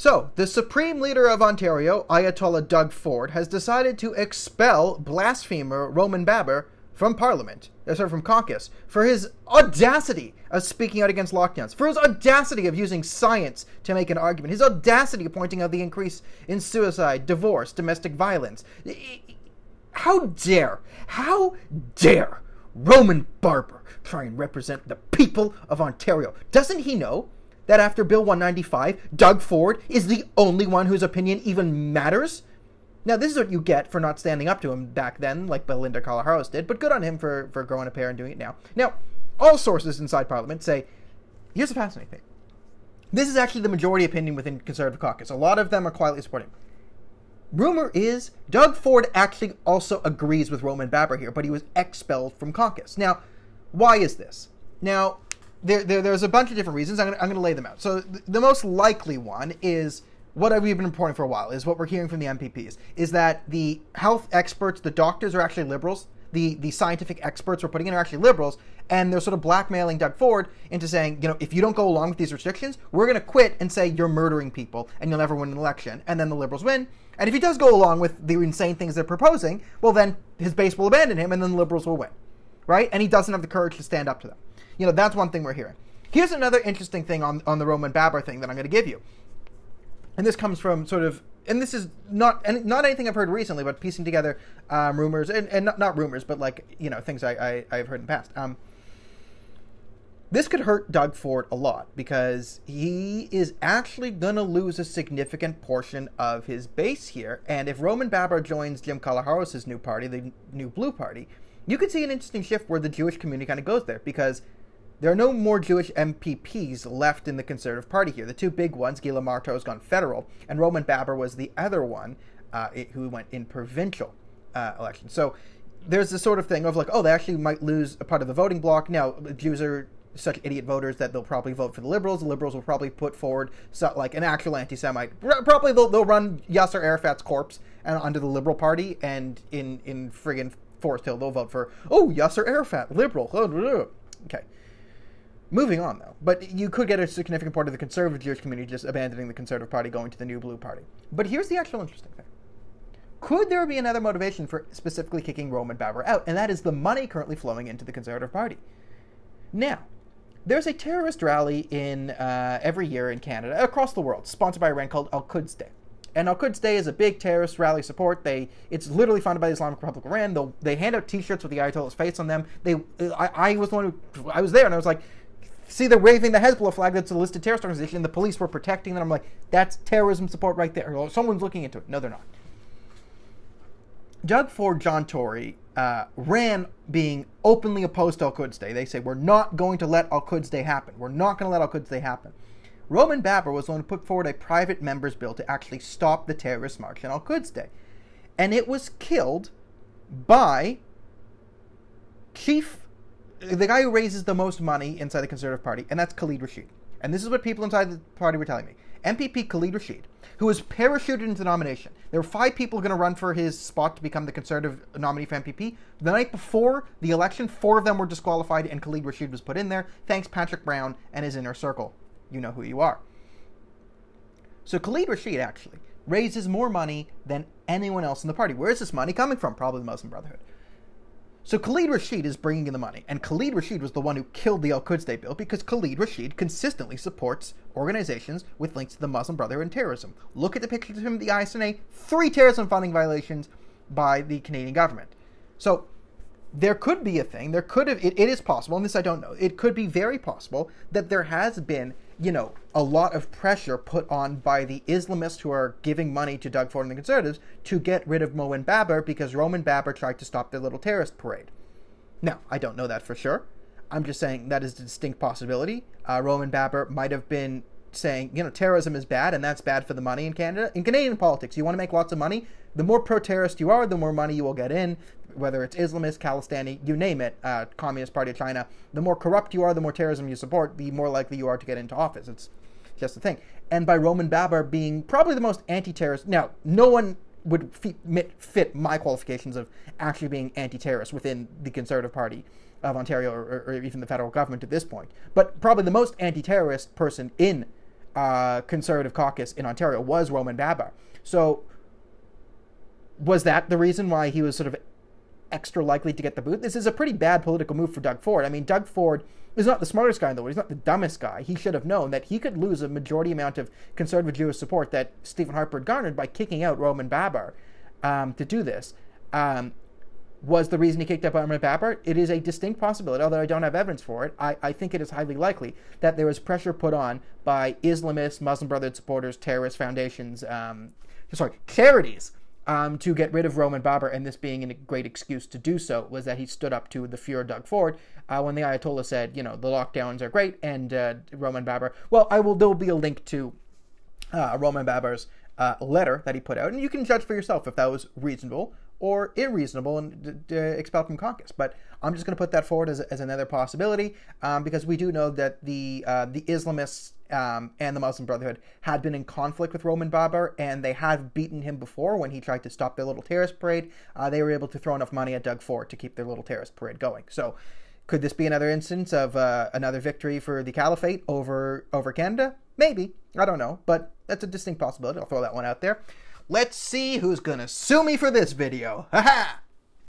So, the Supreme Leader of Ontario, Ayatollah Doug Ford, has decided to expel blasphemer Roman Baber from Parliament, uh, sorry, from caucus, for his audacity of speaking out against lockdowns, for his audacity of using science to make an argument, his audacity of pointing out the increase in suicide, divorce, domestic violence. How dare, how dare Roman Baber try and represent the people of Ontario? Doesn't he know that after Bill 195, Doug Ford is the only one whose opinion even matters? Now, this is what you get for not standing up to him back then, like Belinda Karahalios did, but good on him for, for growing a pair and doing it now. Now, all sources inside Parliament say here's a fascinating thing. This is actually the majority opinion within Conservative caucus. A lot of them are quietly supporting. Rumor is Doug Ford actually also agrees with Roman Baber here, but he was expelled from caucus. Now, why is this? Now, there, there, there's a bunch of different reasons. I'm going to lay them out. So th- the most likely one is what we've been reporting for a while is what we're hearing from the MPPs is that the health experts, the doctors are actually liberals. The the scientific experts we're putting in are actually liberals, and they're sort of blackmailing Doug Ford into saying, you know, if you don't go along with these restrictions, we're going to quit and say you're murdering people and you'll never win an election. And then the liberals win. And if he does go along with the insane things they're proposing, well, then his base will abandon him, and then the liberals will win, right? And he doesn't have the courage to stand up to them. You know, that's one thing we're hearing. Here's another interesting thing on, on the Roman Baber thing that I'm going to give you. And this comes from sort of, and this is not and not anything I've heard recently, but piecing together um, rumors, and, and not, not rumors, but like, you know, things I, I, have heard in the past. Um, this could hurt Doug Ford a lot because he is actually going to lose a significant portion of his base here. And if Roman Baber joins Jim Karahalios' new party, the New Blue Party, you could see an interesting shift where the Jewish community kind of goes there because there are no more Jewish MPPs left in the Conservative Party here. The two big ones, Gila Martow has gone federal, and Roman Baber was the other one uh, who went in provincial uh, election. So there's this sort of thing of like, oh, they actually might lose a part of the voting block. Now, Jews are such idiot voters that they'll probably vote for the liberals. The liberals will probably put forward so, like an actual anti-Semite. Probably they'll, they'll run Yasser Arafat's corpse and uh, under the Liberal Party, and in in friggin' Forest Hill, they'll vote for, oh, Yasser Arafat, liberal. Okay. Moving on, though. But you could get a significant part of the conservative Jewish community just abandoning the conservative party, going to the new blue party. But here's the actual interesting thing. Could there be another motivation for specifically kicking Roman Baber out? And that is the money currently flowing into the conservative party. Now, there's a terrorist rally in uh, every year in Canada, across the world, sponsored by Iran called Al Quds Day. And Al Quds Day is a big terrorist rally support. They it's literally funded by the Islamic Republic of Iran. They'll, they hand out T-shirts with the Ayatollah's face on them. They I, I was the one who I was there and I was like, see they're waving the Hezbollah flag that's a listed terrorist organization. And the police were protecting them. I'm like, that's terrorism support right there. Or someone's looking into it. No, they're not. Doug Ford, John Tory uh, ran being openly opposed to Al Quds Day. They say we're not going to let Al Quds Day happen. We're not going to let Al Quds Day happen. Roman Baber was the one who put forward a private member's bill to actually stop the terrorist march on Al Quds Day. And it was killed by chief, the guy who raises the most money inside the Conservative Party, and that's Kaleed Rasheed. And this is what people inside the party were telling me. MPP Kaleed Rasheed, who was parachuted into the nomination. There were five people going to run for his spot to become the Conservative nominee for MPP. The night before the election, four of them were disqualified, and Kaleed Rasheed was put in there, thanks Patrick Brown and his inner circle you know who you are. So Kaleed Rasheed actually raises more money than anyone else in the party. Where is this money coming from? Probably the Muslim Brotherhood. So Kaleed Rasheed is bringing in the money, and Kaleed Rasheed was the one who killed the Al Quds Day bill because Kaleed Rasheed consistently supports organizations with links to the Muslim Brotherhood and terrorism. Look at the pictures of him at the ISNA, three terrorism funding violations by the Canadian government. So there could be a thing, there could have, it, it is possible, and this I don't know, it could be very possible that there has been you know, a lot of pressure put on by the Islamists who are giving money to Doug Ford and the Conservatives to get rid of Roman Baber because Roman Baber tried to stop their little terrorist parade. Now, I don't know that for sure. I'm just saying that is a distinct possibility. Uh, Roman Baber might have been saying, you know, terrorism is bad and that's bad for the money in Canada. In Canadian politics, you want to make lots of money. The more pro terrorist you are, the more money you will get in whether it's Islamist, Khalistani, you name it, uh, Communist Party of China, the more corrupt you are, the more terrorism you support, the more likely you are to get into office. It's just the thing. And by Roman Baber being probably the most anti-terrorist, now no one would fit, my qualifications of actually being anti-terrorist within the Conservative Party of Ontario or, or even the federal government at this point, but probably the most anti-terrorist person in uh, conservative caucus in Ontario was Roman Baber. So was that the reason why he was sort of extra likely to get the boot? This is a pretty bad political move for Doug Ford. I mean, Doug Ford is not the smartest guy in the world. He's not the dumbest guy. He should have known that he could lose a majority amount of conservative Jewish support that Stephen Harper garnered by kicking out Roman Baber um, to do this. Um, was the reason he kicked out Roman Baber? It is a distinct possibility, although I don't have evidence for it. I, I think it is highly likely that there was pressure put on by Islamists, Muslim Brotherhood supporters, terrorist foundations, um, sorry, charities um, to get rid of Roman Baber, and this being a great excuse to do so was that he stood up to the Fuhrer Doug Ford uh, when the Ayatollah said, you know, the lockdowns are great, and uh, Roman Baber. Well, I will. There will be a link to uh, Roman Baber's uh, letter that he put out, and you can judge for yourself if that was reasonable or irreasonable and d- d- expelled from caucus. But I'm just going to put that forward as, as another possibility um, because we do know that the uh, the Islamists um, and the Muslim Brotherhood had been in conflict with Roman Baber, and they had beaten him before when he tried to stop their little terrorist parade. Uh, they were able to throw enough money at Doug Ford to keep their little terrorist parade going. So. Could this be another instance of uh, another victory for the caliphate over over Canada? Maybe. I don't know, but that's a distinct possibility. I'll throw that one out there. Let's see who's gonna sue me for this video. Haha!